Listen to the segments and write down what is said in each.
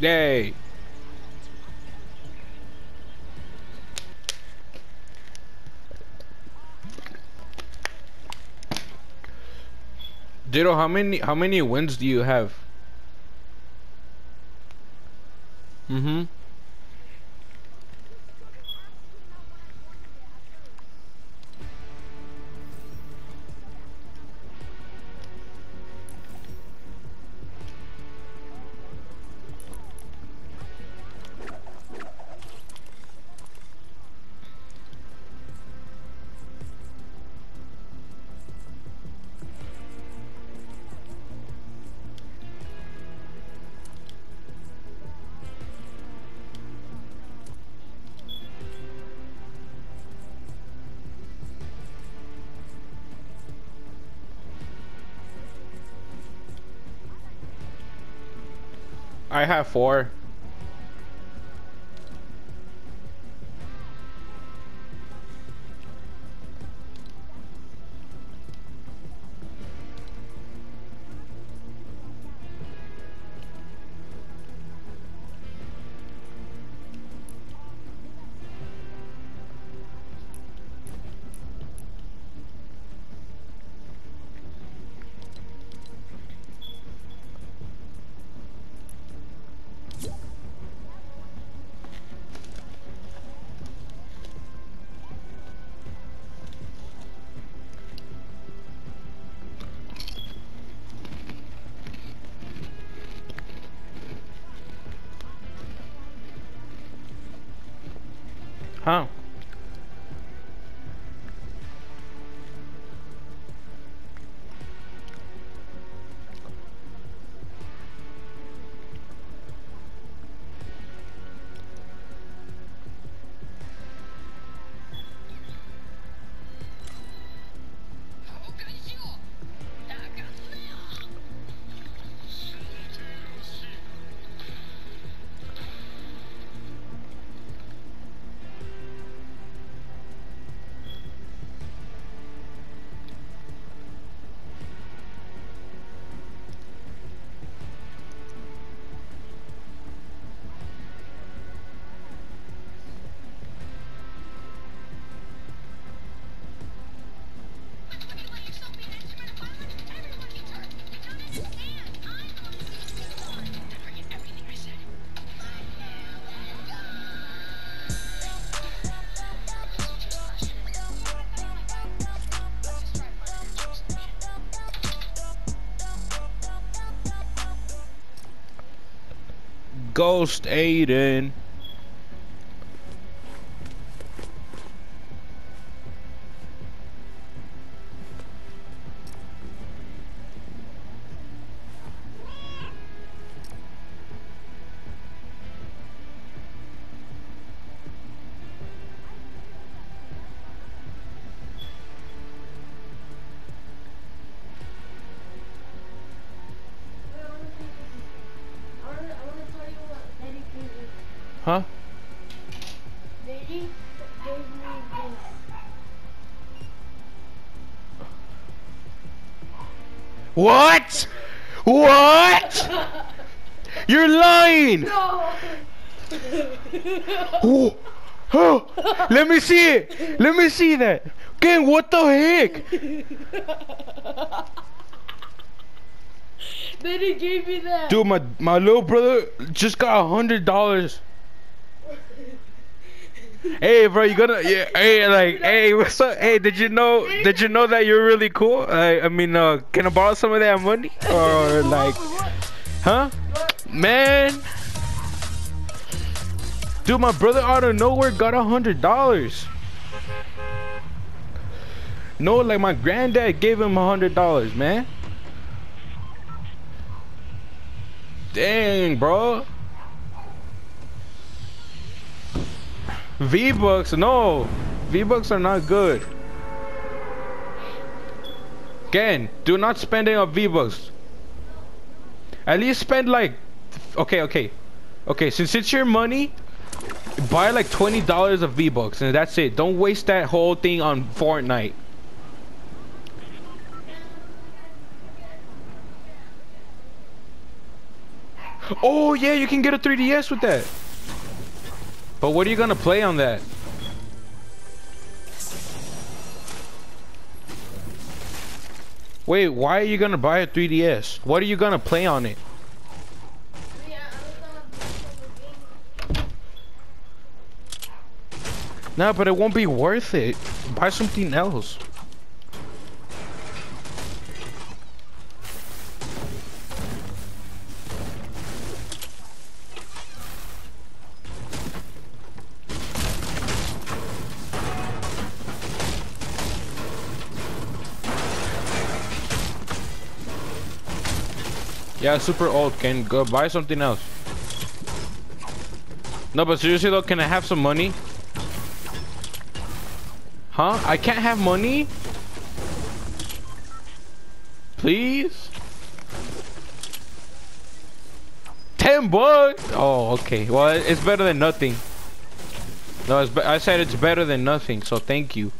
Yay. Ditto, how many how many wins do you have? Mm-hmm. I have four. Huh? Ghost Aiden. Huh? Daddy gave me this. What? What? You're lying. No! Oh, oh, let me see it. Let me see that. Gang, what the heck? Daddy gave me that. Dude, my my little brother just got a hundred dollars. Hey, bro, you gonna yeah? Hey, like, hey, what's up? Hey, did you know? Did you know that you're really cool? I, I mean, uh, can I borrow some of that money? Or like, huh? Man, dude, my brother out of nowhere got a hundred dollars. No, like my granddad gave him a hundred dollars, man. Dang, bro. V-Bucks, no. V-Bucks are not good. Again, do not spend it on V-Bucks. At least spend like, okay, okay. Okay, since it's your money, buy like $20 of V-Bucks and that's it. Don't waste that whole thing on Fortnite. Oh yeah, you can get a 3DS with that. But what are you gonna play on that? Wait, why are you gonna buy a 3DS? What are you gonna play on it? No, but it won't be worth it. Buy something else. Yeah, super old. Can go buy something else. No, but seriously though, can I have some money? Huh? I can't have money? Please? 10 bucks? Oh, okay. Well, it's better than nothing. No, I said it's better than nothing, so thank you.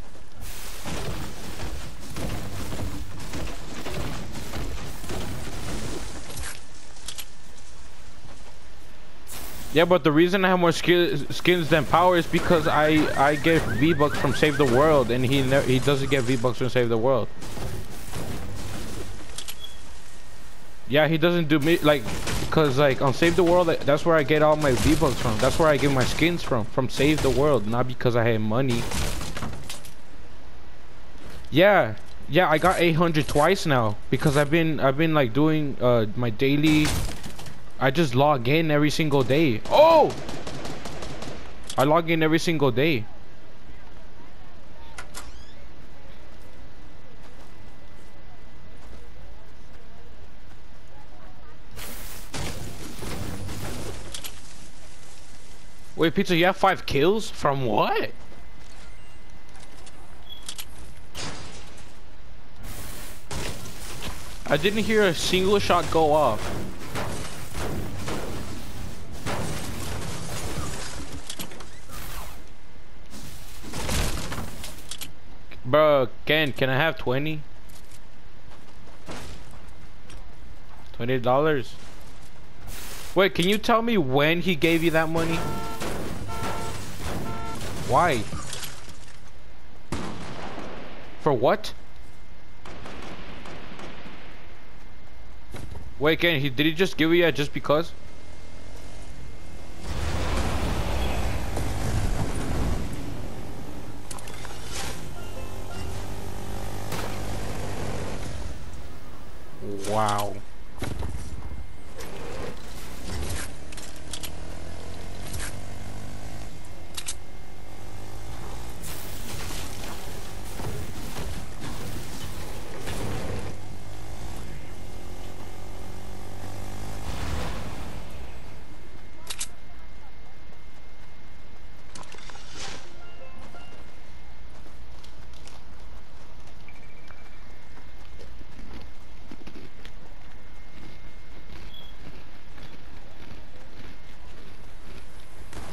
Yeah, but the reason I have more skins than power is because I I get V bucks from Save the World, and he he doesn't get V bucks from Save the World. Yeah, he doesn't do me like because like on Save the World, that's where I get all my V bucks from. That's where I get my skins from from Save the World, not because I have money. Yeah, yeah, I got 800 twice now because I've been I've been like doing uh my daily I just log in every single day. Oh! I log in every single day. Wait, Pizza, you have five kills? From what? I didn't hear a single shot go off. Bro, Ken, can I have 20? $20? Wait, can you tell me when he gave you that money? Why? For what? Wait, Ken, he, did he just give you that just because?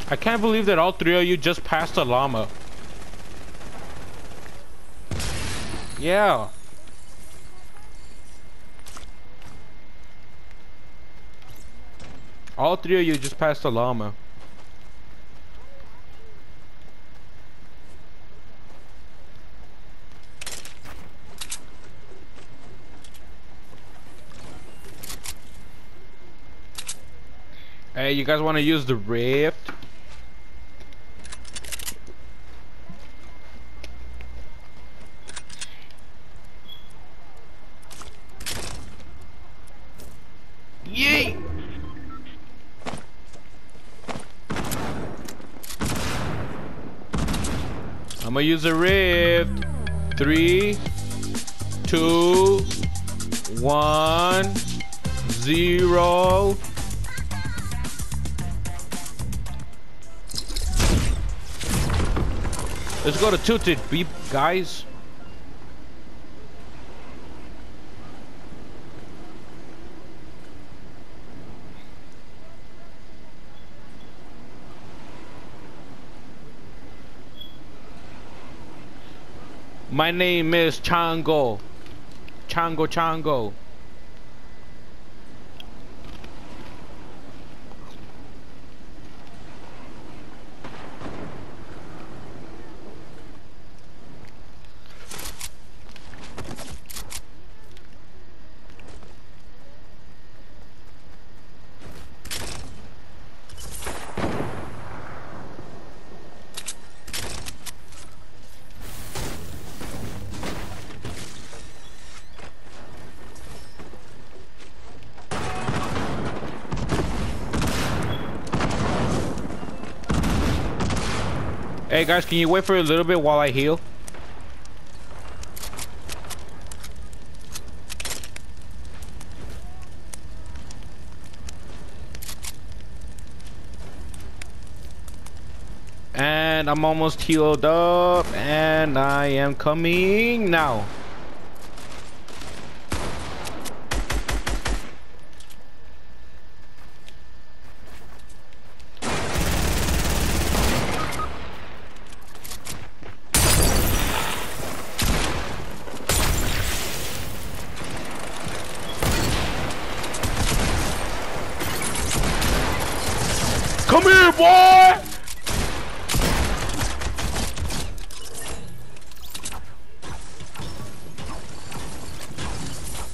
I can't believe that all three of you just passed a llama. Yeah. All three of you just passed a llama. Hey, you guys want to use the rift? Yay! Use a rift. Three, two, one, zero. Let's go to Tilted, beep, guys. My name is Chango. Chango Chango. Hey guys, can you wait for a little bit while I heal? And I'm almost healed up and I am coming now. Come here, boy!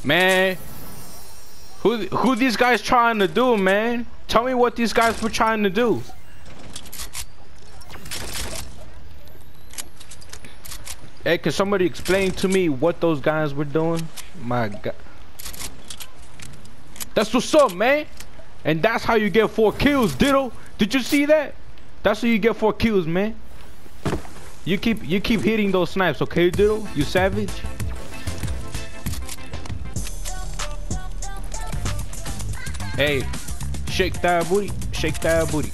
Man, who who these guys trying to do, man? Tell me what these guys were trying to do. Hey, can somebody explain to me what those guys were doing? My God. That's what's up, man. And that's how you get four kills, Ditto. Did you see that? That's what you get for kills, man. You keep you keep hitting those snipes, okay, Ditto? You savage. Hey, shake that booty, shake that booty.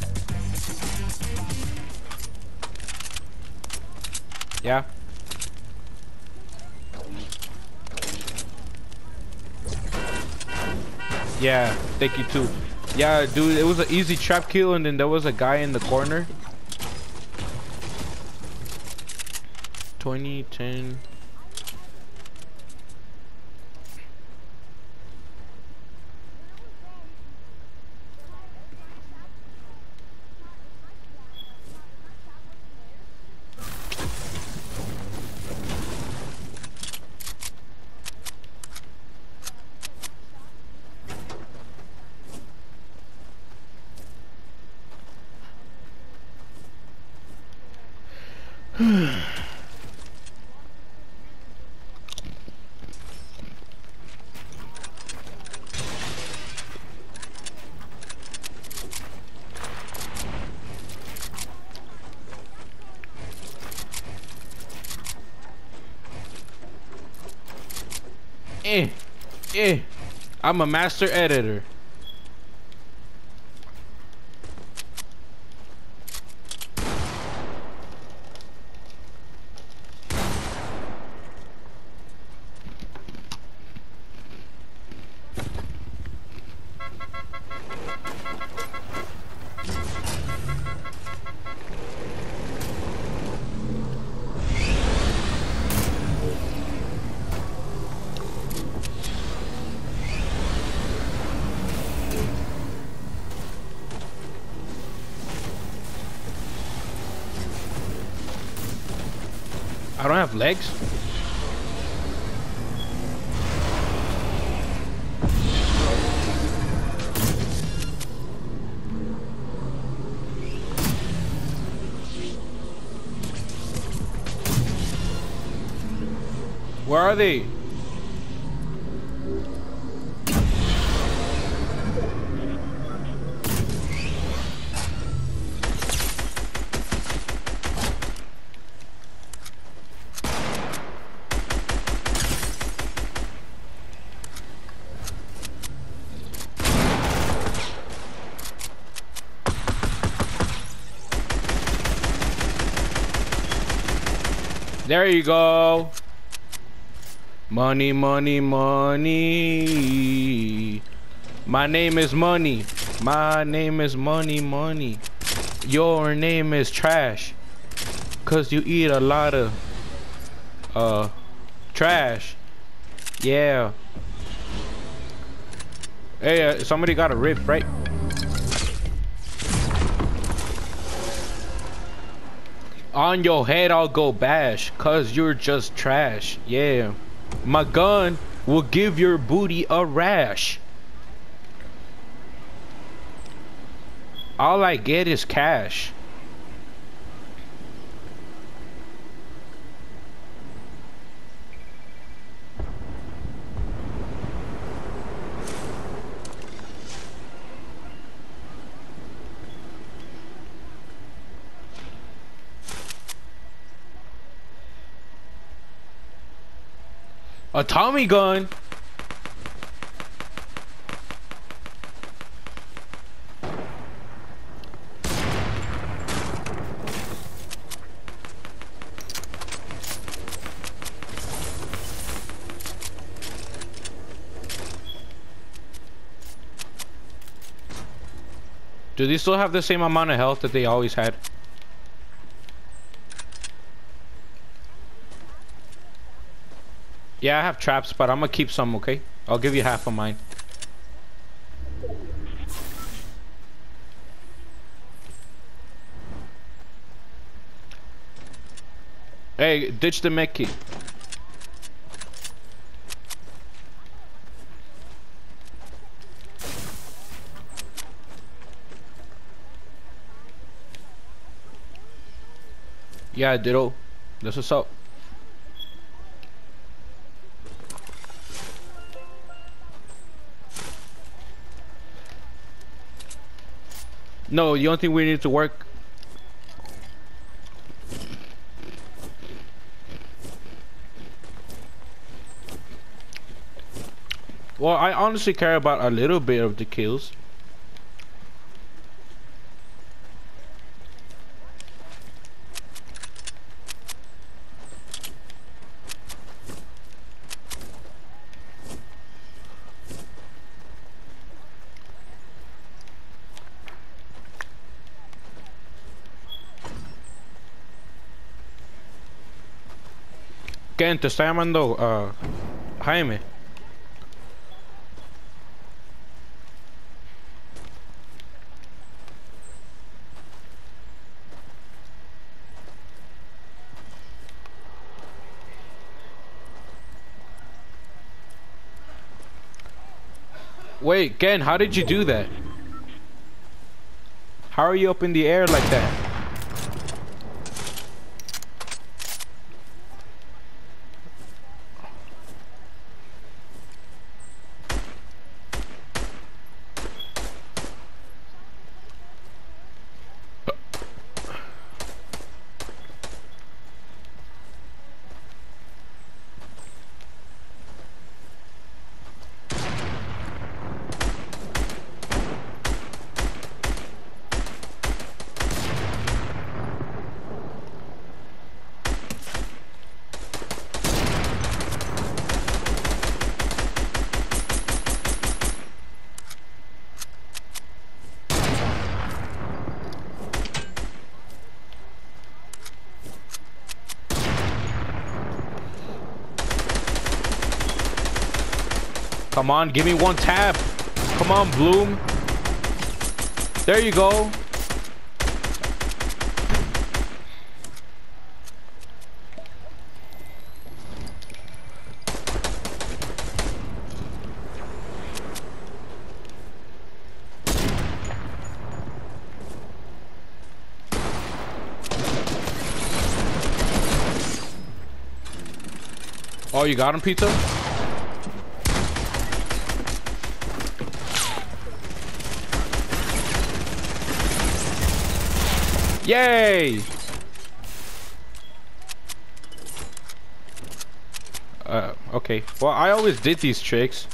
Yeah. Yeah, thank you too. Yeah, dude, it was an easy trap kill, and then there was a guy in the corner. 20, 10. Eh, eh. I'm a master editor. I don't have legs. Where are they? There you go. Money, money, money. My name is Money. My name is Money, Money. Your name is Trash. Cause you eat a lot of uh trash. Yeah. Hey, uh, somebody got a rift, right? On your head I'll go bash, cause you're just trash. Yeah. My gun will give your booty a rash. All I get is cash. Tommy gun. Do they still have the same amount of health that they always had? Yeah, I have traps, but I'm gonna keep some, okay? I'll give you half of mine. Hey, ditch the mech key. Yeah, ditto. This is up. No, the only thing we need to work? Well, I honestly care about a little bit of the kills. Ken, te está llamando uh, Jaime. Wait, Ken, how did you do that? How are you up in the air like that? Come on, give me one tap. Come on, Bloom. There you go. Oh, you got him, pizza? Yay! Uh, okay. Well, I always did these tricks.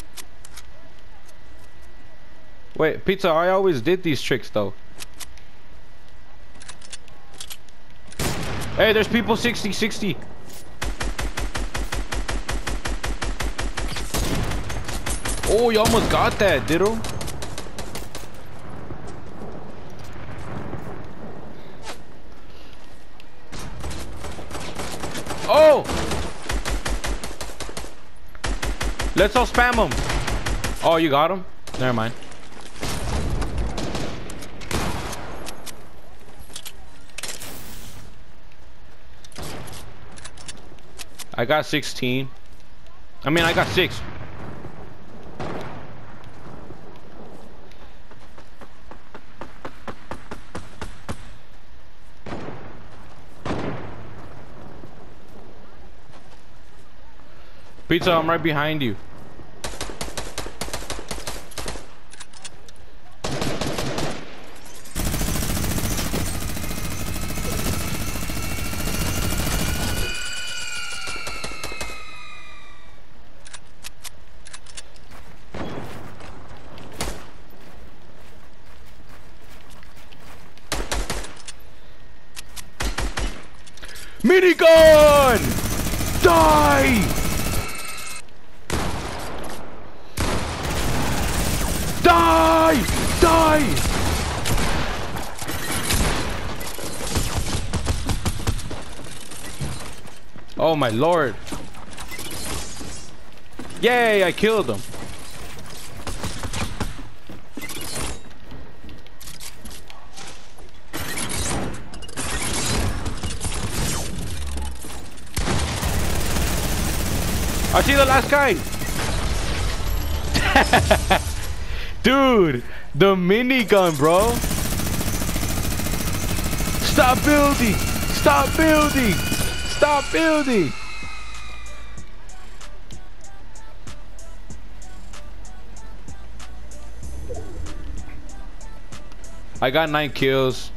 Wait, Pizza, I always did these tricks, though. Hey, there's people 60, 60. Oh, you almost got that, Ditto. Oh! Let's all spam him. Oh, you got him? Never mind. I got 16. I mean, I got 6. Pizza, I'm right behind you. Mini goal! Oh my lord. Yay, I killed him. I see the last guy. Dude, the minigun, bro. Stop building. Stop building. Stop building. I got nine kills.